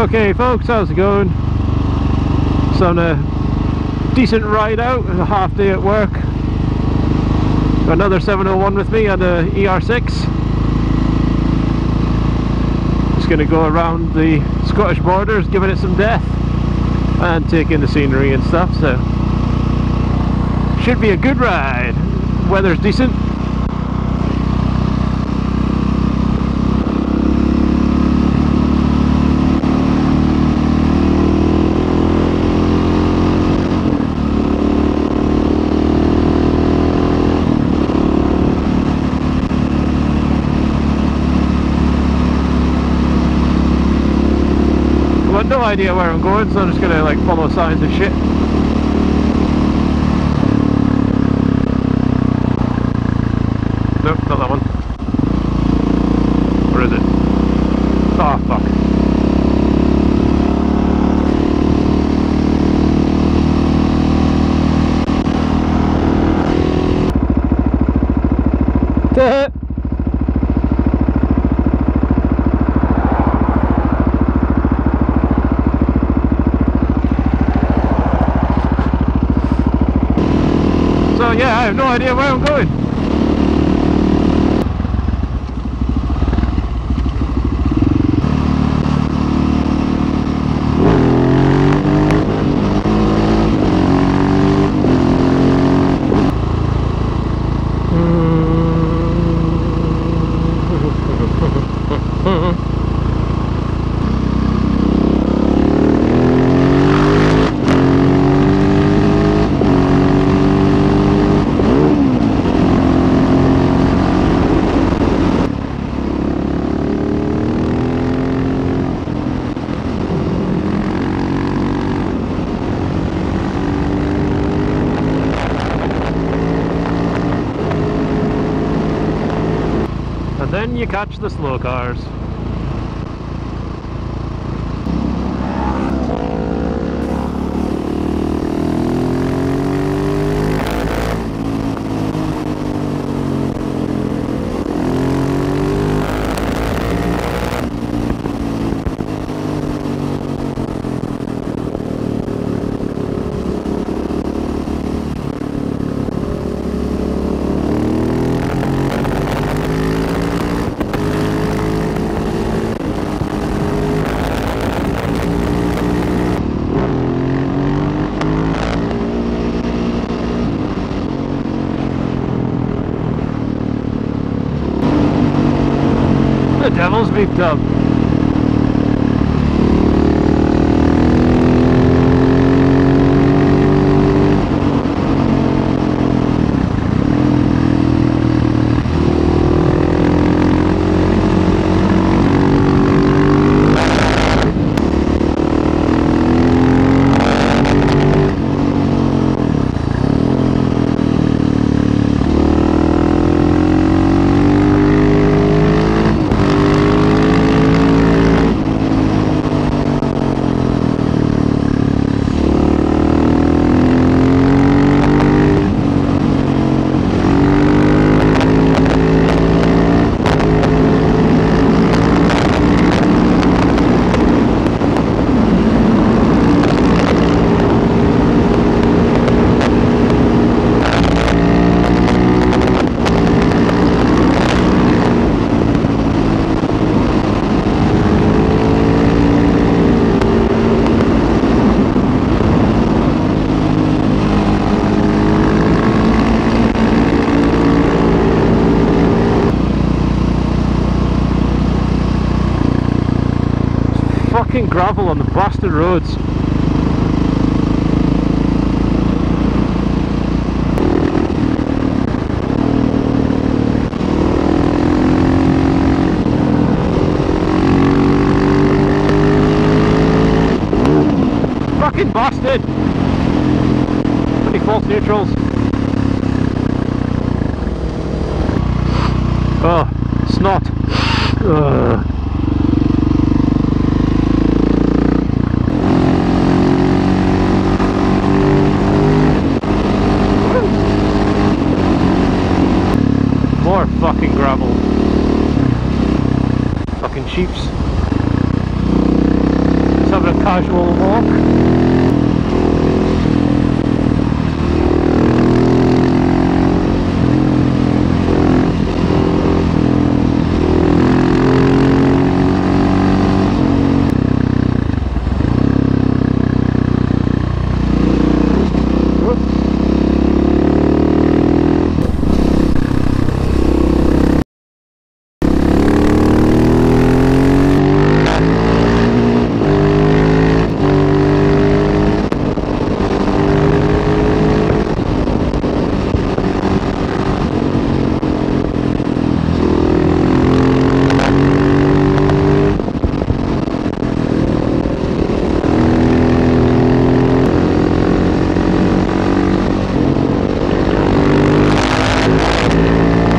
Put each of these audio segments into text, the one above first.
Okay folks, how's it going? So on a decent ride out, a half day at work. Another 701 with me on the ER6. Just gonna go around the Scottish borders, giving it some death and taking the scenery and stuff, so should be a good ride. Weather's decent. No idea where I'm going, so I'm just gonna like follow signs and shit. Nope, not that one. Where is it? Oh fuck. So idea where I'm going. Then you catch the slow cars. Devil's beef tub. Fucking gravel on the bastard roads. Fucking bastard! Many false neutrals. Oh, snot. Ugh. More fucking gravel. Fucking sheeps. having a casual walk.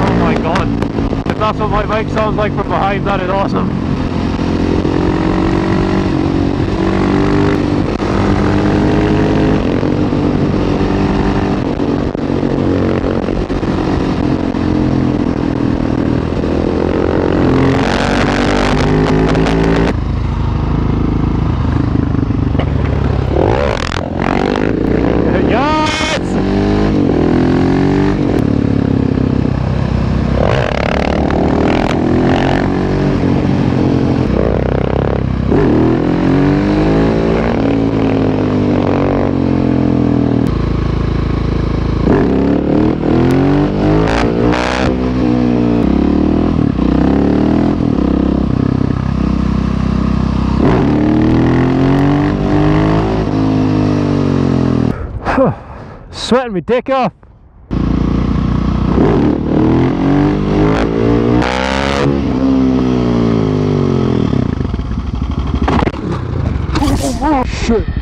Oh my god. What my bike sounds like from behind, that is awesome. sweating my dick off. Oh, shit.